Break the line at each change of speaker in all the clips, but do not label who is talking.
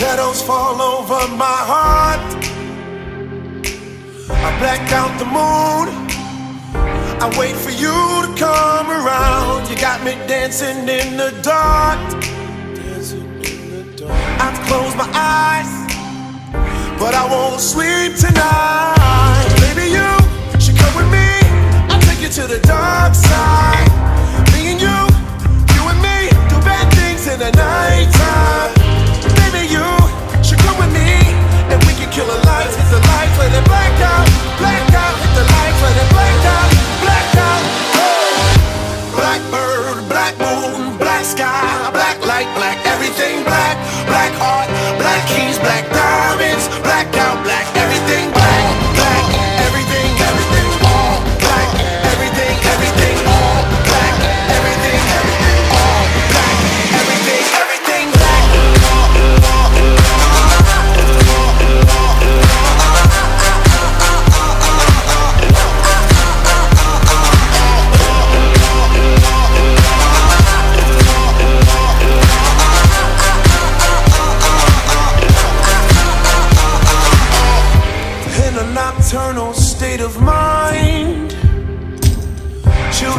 Shadows fall over my heart. I black out the moon. I wait for you to come around. You got me dancing in the dark. I close my eyes, but I won't sleep tonight. Bird, black moon, black sky.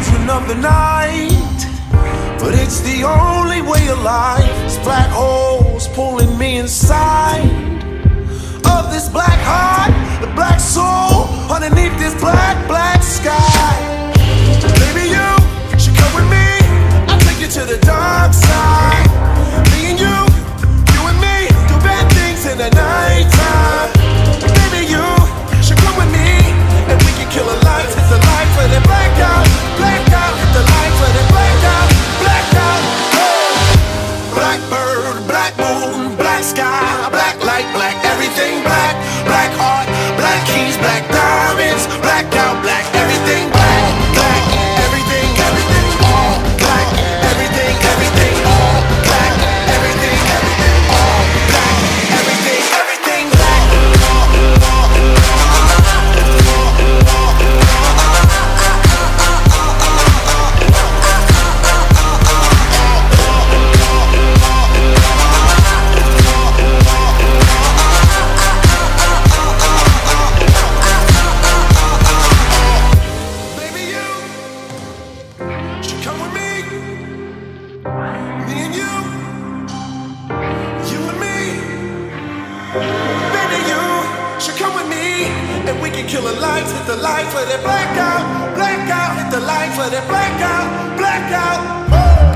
children of the night. But it's the only way of life. Splat holes pulling me inside. Of this black heart, the black soul Underneath this black, black black moon, black sky, black light, black everything. that we can kill the lights, hit the lights for that blackout, blackout, hit the lights for that blackout, blackout. Woo!